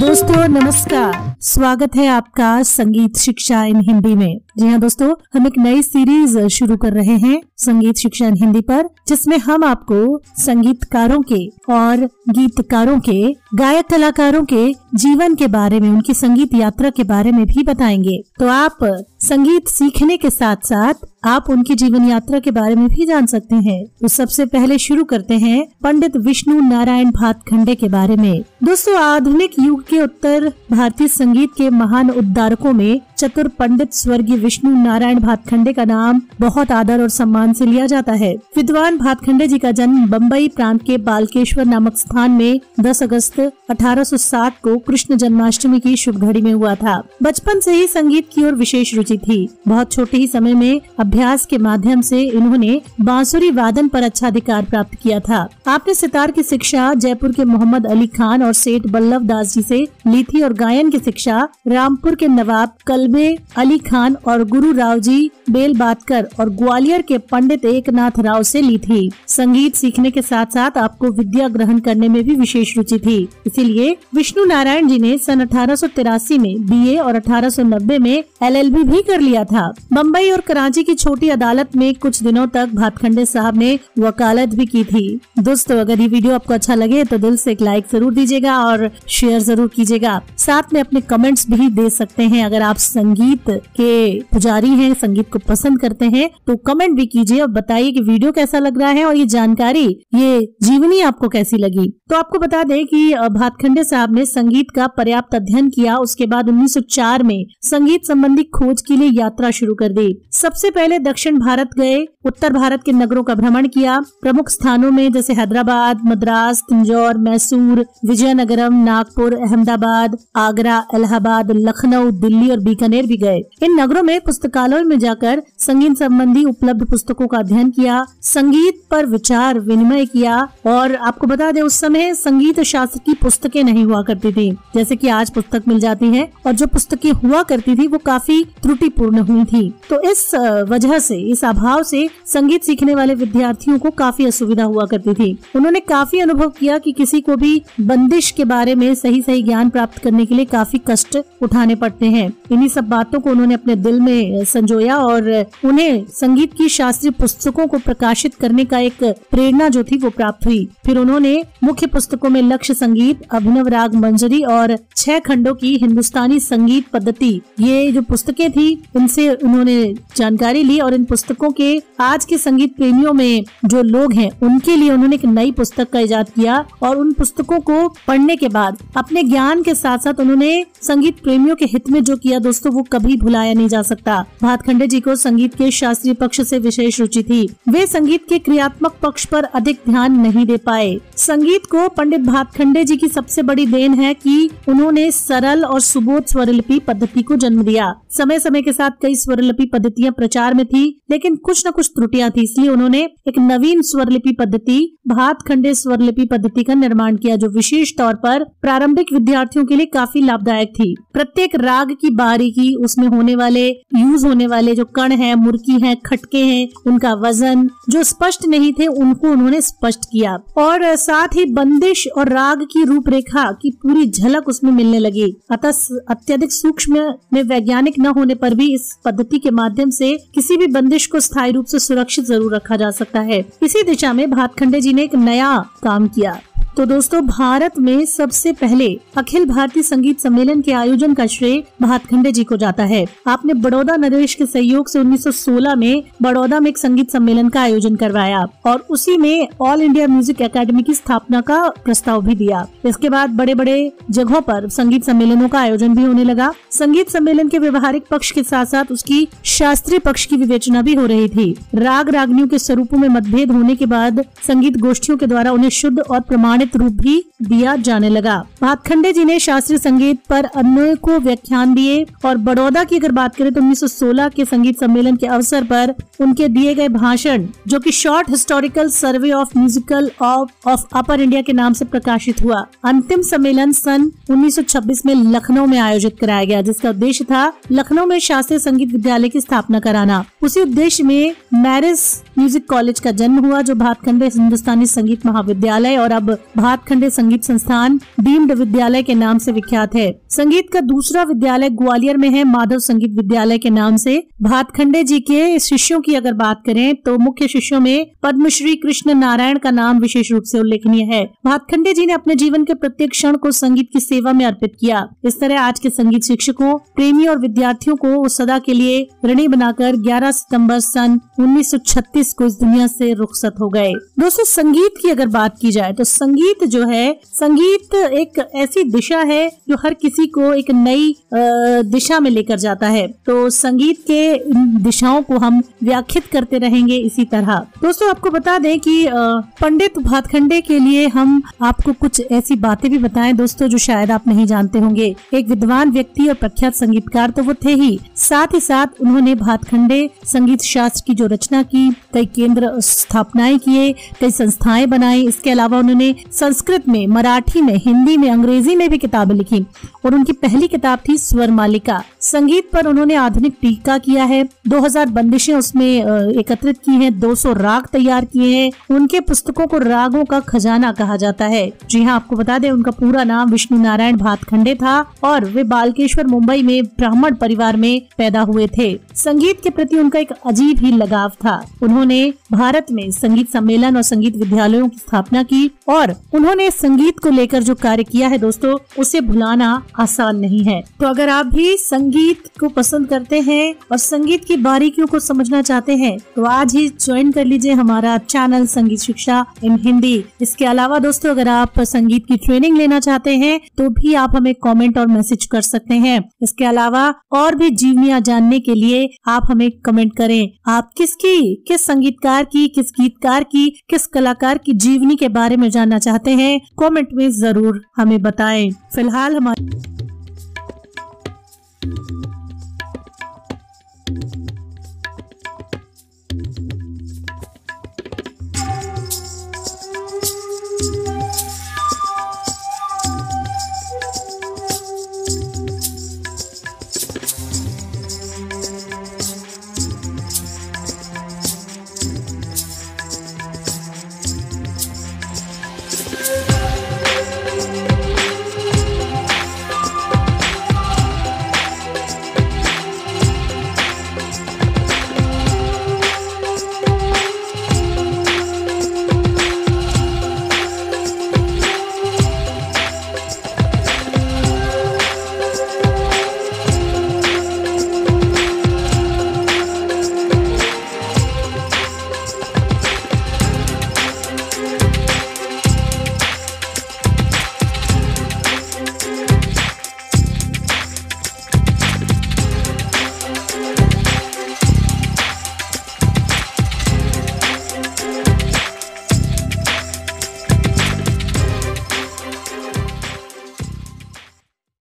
दोस्तों नमस्कार। स्वागत है आपका संगीत शिक्षा इन हिंदी में। जी हाँ दोस्तों, हम एक नई सीरीज़ शुरू कर रहे हैं संगीत शिक्षा इन हिंदी पर, जिसमें हम आपको संगीतकारों के और गीतकारों के, गायक कलाकारों के जीवन के बारे में, उनकी संगीत यात्रा के बारे में भी बताएँगे। तो आप संगीत सीखने के साथ साथ आप उनकी जीवन यात्रा के बारे में भी जान सकते हैं। तो सबसे पहले शुरू करते हैं पंडित विष्णु नारायण भातखंडे के बारे में। दोस्तों, आधुनिक युग के उत्तर भारतीय संगीत के महान उद्धारकों में चतुर पंडित स्वर्गीय विष्णु नारायण भातखंडे का नाम बहुत आदर और सम्मान से लिया जाता है। विद्वान भातखंडे जी का जन्म बम्बई प्रांत के बालकेश्वर नामक स्थान में 10 अगस्त 1807 को कृष्ण जन्माष्टमी की शुभ घड़ी में हुआ था। बचपन से ही संगीत की ओर विशेष रुचि थी। बहुत छोटे ही समय में अभ्यास के माध्यम से इन्होंने बांसुरी वादन पर अच्छा अधिकार प्राप्त किया था। आपने सितार की शिक्षा, जयपुर के मोहम्मद अली खान और सेठ बल्लभ दास जी से ली थी और गायन की शिक्षा रामपुर के नवाब कल में अली खान और गुरु राव जी बेल बातकर और ग्वालियर के पंडित एकनाथ राव से ली थी। संगीत सीखने के साथ साथ आपको विद्या ग्रहण करने में भी विशेष रुचि थी। इसीलिए विष्णु नारायण जी ने सन अठारह सौ तिरासी में बीए और 1890 में एलएलबी भी कर लिया था। बम्बई और कराची की छोटी अदालत में कुछ दिनों तक भातखंडे साहब ने वकालत भी की थी। दोस्तों, अगर ये वीडियो आपको अच्छा लगे तो दिल से एक लाइक ज़रूर दीजिएगा और शेयर ज़रूर कीजिएगा। साथ में अपने कमेंट्स भी दे सकते हैं अगर आप संगीत के पुजारी हैं, संगीत को पसंद करते हैं तो कमेंट भी कीजिए और बताइए कि वीडियो कैसा लग रहा है और ये जानकारी, ये जीवनी आपको कैसी लगी। तो आपको बता दें कि भातखंडे साहब ने संगीत का पर्याप्त अध्ययन किया, उसके बाद 1904 में संगीत संबंधी खोज के लिए यात्रा शुरू कर दी। सबसे पहले दक्षिण भारत गए, उत्तर भारत के नगरों का भ्रमण किया। प्रमुख स्थानों में जैसे हैदराबाद, मद्रास, तंजौर, मैसूर, विजयनगरम, नागपुर, अहमदाबाद, आगरा इलाहाबाद लखनऊ, दिल्ली और बीकानेर भी गए। इन नगरों में पुस्तकालयों में जाकर संगीत संबंधी उपलब्ध पुस्तकों का अध्ययन किया, संगीत पर विचार विनिमय किया और आपको बता दें, उस समय संगीत शास्त्र की पुस्तकें नहीं हुआ करती थी। जैसे कि आज पुस्तक मिल जाती है और जो पुस्तकें हुआ करती थी, वो काफ़ी त्रुटिपूर्ण हुई थी। तो इस वजह से, इस अभाव से संगीत सीखने वाले विद्यार्थियों को काफ़ी असुविधा हुआ करती थी। उन्होंने काफ़ी अनुभव किया कि किसी को भी बंदिश के बारे में सही सही ज्ञान प्राप्त करने के लिए काफ़ी कष्ट उठाने पड़ते हैं। इन्हीं सब बातों को उन्होंने अपने दिल में संजोया और उन्हें संगीत की शास्त्रीय पुस्तकों को प्रकाशित करने का एक प्रेरणा जो थी वो प्राप्त हुई। फिर उन्होंने मुख्य पुस्तकों में लक्ष्य संगीत, अभिनव राग मंजरी और छह खंडों की हिंदुस्तानी संगीत पद्धति। ये जो पुस्तकें थी, इनसे उन्होंने जानकारी ली और इन पुस्तकों के आज के संगीत प्रेमियों में जो लोग हैं, उनके लिए उन्होंने एक नई पुस्तक का इजाद किया और उन पुस्तकों को पढ़ने के बाद, अपने ज्ञान के साथ साथ उन्होंने संगीत प्रेमियों के हित में जो किया, दोस्तों वो कभी भुलाया नहीं जा सकता। भातखंडे जी को संगीत के शास्त्रीय पक्ष से विशेष रुचि थी। वे संगीत के क्रियात्मक पक्ष पर अधिक ध्यान नहीं दे पाए। संगीत को पंडित भातखंडे जी की सबसे बड़ी देन है कि उन्होंने सरल और सुबोध स्वरलिपि पद्धति को जन्म दिया। समय समय के साथ कई स्वरलिपि पद्धतियाँ प्रचार में थी, लेकिन कुछ न कुछ त्रुटियाँ थी, इसलिए उन्होंने एक नवीन स्वरलिपि पद्धति, भातखंडे स्वरलिपि पद्धति का निर्माण किया, जो विशेष तौर पर प्रारंभिक विद्यार्थियों के लिए काफ़ी लाभदायक थी। प्रत्येक राग की बारीकी, उसमें होने वाले, यूज़ होने वाले जो कण है, मुर्की है, खटके हैं, उनका वज़न, जो स्पष्ट नहीं थे, उनको उन्होंने स्पष्ट किया। और साथ ही बंदिश और राग की रूपरेखा की पूरी झलक उसमें मिलने लगी। अतः अत्यधिक सूक्ष्म में वैज्ञानिक न होने पर भी इस पद्धति के माध्यम से किसी भी बंदिश को स्थायी रूप से सुरक्षित ज़रूर रखा जा सकता है। इसी दिशा में भातखंडे जी ने एक नया काम किया। तो दोस्तों, भारत में सबसे पहले अखिल भारतीय संगीत सम्मेलन के आयोजन का श्रेय भातखंडे जी को जाता है। आपने बड़ौदा नरेश के सहयोग से 1916 में बड़ौदा में एक संगीत सम्मेलन का आयोजन करवाया और उसी में ऑल इंडिया म्यूज़िक एकेडमी की स्थापना का प्रस्ताव भी दिया। इसके बाद बड़े बड़े जगहों पर संगीत सम्मेलनों का आयोजन भी होने लगा। संगीत सम्मेलन के व्यवहारिक पक्ष के साथ साथ उसकी शास्त्रीय पक्ष की विवेचना भी हो रही थी। राग रागनियों के स्वरूपों में मतभेद होने के बाद संगीत गोष्ठियों के द्वारा उन्हें शुद्ध और प्रमाण प्रमाणित रूप भी दिया जाने लगा। भातखंडे जी ने शास्त्रीय संगीत पर अनेकों व्याख्यान दिए और बड़ौदा की अगर बात करें तो 1916 के संगीत सम्मेलन के अवसर पर उनके दिए गए भाषण, जो कि short historical survey of musical of of upper India के नाम से प्रकाशित हुआ। अंतिम सम्मेलन सन 1926 में लखनऊ में आयोजित कराया गया, जिसका उद्देश्य था लखनऊ में शास्त्रीय संगीत विद्यालय की स्थापना कराना। उसी उद्देश्य में मैरिस म्यूज़िक कॉलेज का जन्म हुआ, जो भातखंडे हिंदुस्तानी संगीत महाविद्यालय और अब भातखंडे संगीत संस्थान डीम्ड विद्यालय के नाम से विख्यात है। संगीत का दूसरा विद्यालय ग्वालियर में है। माधव संगीत विद्यालय के नाम से। भातखंडे जी के शिष्यों की अगर बात करें तो मुख्य शिष्यों में पद्मश्री कृष्ण नारायण का नाम विशेष रूप से उल्लेखनीय है। भातखंडे जी ने अपने जीवन के प्रत्येक क्षण को संगीत की सेवा में अर्पित किया। इस तरह आज के संगीत शिक्षकों, प्रेमी और विद्यार्थियों को उस सदा के लिए ऋणी बनाकर 11 सितंबर सन 1936 को इस दुनिया से रुखसत हो गए। दोस्तों, संगीत की अगर बात की जाए तो संगीत जो है, संगीत एक ऐसी दिशा है जो हर किसी को एक नई दिशा में लेकर जाता है। तो संगीत के दिशाओं को हम व्याख्यित करते रहेंगे इसी तरह। दोस्तों, आपको बता दें कि पंडित भातखंडे के लिए हम आपको कुछ ऐसी बातें भी बताएँ। दोस्तों, जो शायद आप नहीं जानते होंगे। एक विद्वान व्यक्ति और प्रख्यात संगीतकार तो वो थे ही। साथ ही साथ उन्होंने भातखंडे संगीत शास्त्र की जो रचना की, कई केंद्र स्थापनाएँ किए, कई संस्थाएँ बनाई। इसके अलावा उन्होंने संस्कृत में, मराठी में, हिंदी में, अंग्रेज़ी में भी किताबें लिखी। और उनकी पहली किताब थी स्वर मालिका संगीत पर उन्होंने आधुनिक टीका किया है। 2000 बंदिशें उसमें एकत्रित की हैं। 200 राग तैयार किए हैं। उनके पुस्तकों को रागों का खजाना कहा जाता है। जी हाँ आपको बता दें, उनका पूरा नाम विष्णु नारायण भातखंडे था और वे बालकेश्वर, मुंबई में ब्राह्मण परिवार में पैदा हुए थे। संगीत के प्रति उनका एक अजीब ही लगाव था। उन्होंने भारत में संगीत सम्मेलन और संगीत विद्यालयों की स्थापना की और उन्होंने संगीत को लेकर जो कार्य किया है दोस्तों, उसे भुलाना आसान नहीं है। तो अगर आप भी संगीत को पसंद करते हैं और संगीत की बारीकियों को समझना चाहते हैं तो आज ही ज्वाइन कर लीजिए हमारा चैनल संगीत शिक्षा इन हिंदी। इसके अलावा दोस्तों, अगर आप संगीत की ट्रेनिंग लेना चाहते हैं तो भी आप हमें कमेंट और मैसेज कर सकते हैं। इसके अलावा और भी जीवनिया जानने के लिए आप हमें कमेंट करें। आप किसकी, किस संगीतकार की, किस गीतकार की, किस कलाकार की जीवनी के बारे में जानना चाहते हैं कमेंट में ज़रूर हमें बताएँ। फ़िलहाल हमारे